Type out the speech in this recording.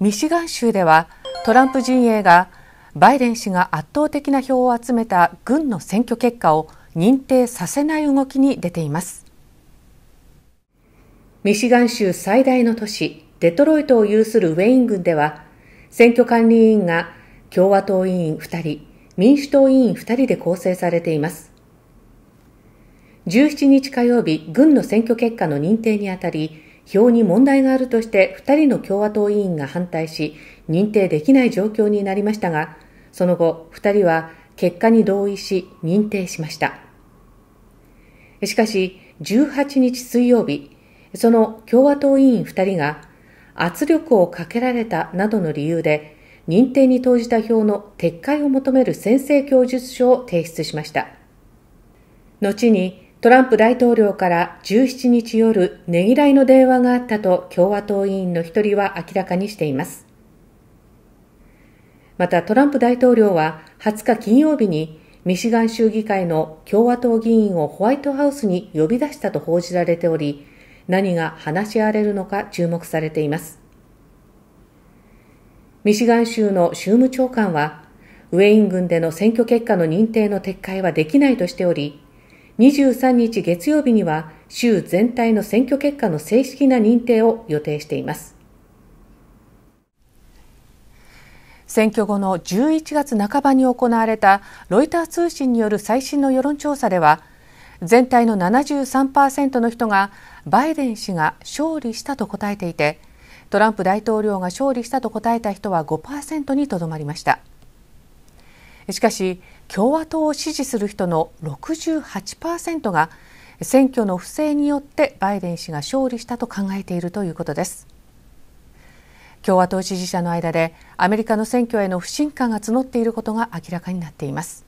ミシガン州ではトランプ陣営がバイデン氏が圧倒的な票を集めた軍の選挙結果を認定させない動きに出ています。ミシガン州最大の都市デトロイトを有するウェイン郡では選挙管理委員が共和党委員2人民主党委員2人で構成されています。17日火曜日軍の選挙結果の認定にあたり票に問題があるとして2人の共和党委員が反対し、認定できない状況になりましたが、その後2人は結果に同意し認定しました。しかし、18日水曜日、その共和党委員2人が圧力をかけられたなどの理由で、認定に投じた票の撤回を求める宣誓供述書を提出しました。後にトランプ大統領から17日夜、ねぎらいの電話があったと共和党委員の一人は明らかにしています。またトランプ大統領は20日金曜日にミシガン州議会の共和党議員をホワイトハウスに呼び出したと報じられており、何が話し合われるのか注目されています。ミシガン州の州務長官は、ウェイン郡での選挙結果の認定の撤回はできないとしており、23日月曜日には州全体の選挙結果の正式な認定を予定しています。選挙後の11月半ばに行われたロイター通信による最新の世論調査では全体の73%の人がバイデン氏が勝利したと答えていてトランプ大統領が勝利したと答えた人は5%にとどまりましたしかし共和党を支持する人の68%が選挙の不正によってバイデン氏が勝利したと考えているということです。共和党支持者の間でアメリカの選挙への不信感が募っていることが明らかになっています「